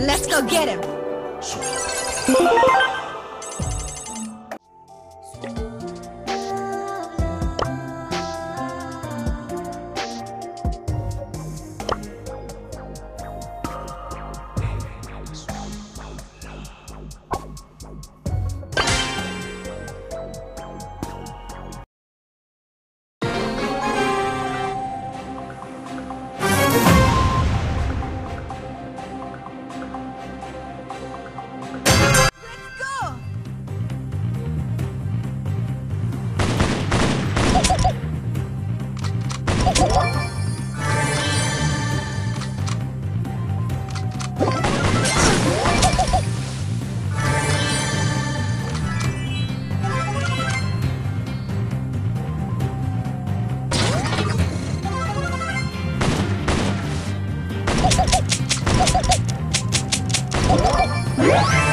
Let's go get him. Yeah!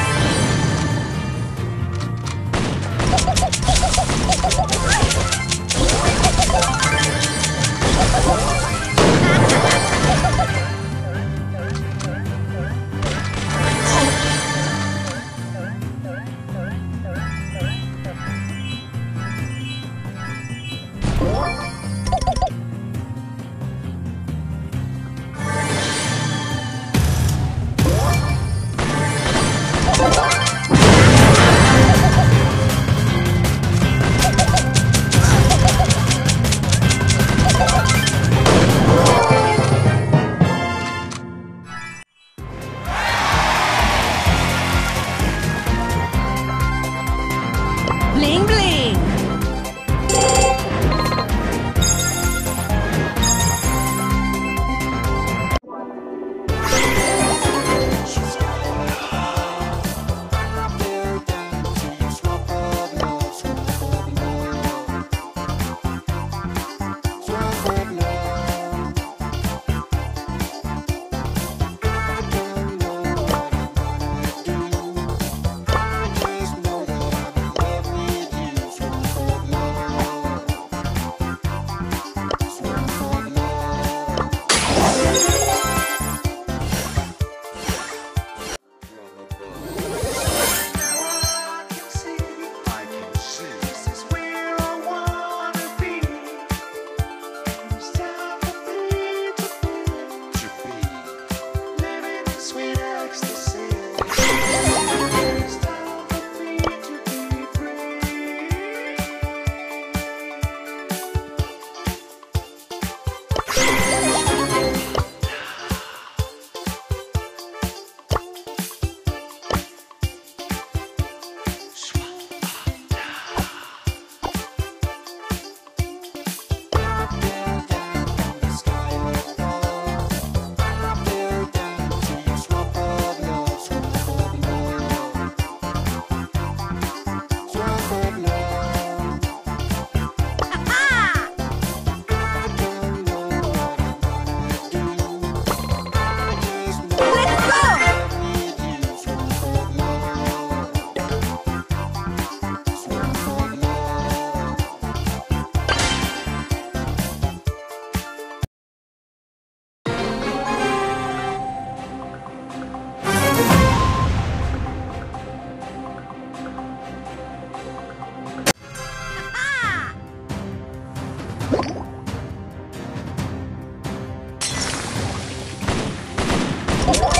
Oh,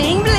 Bling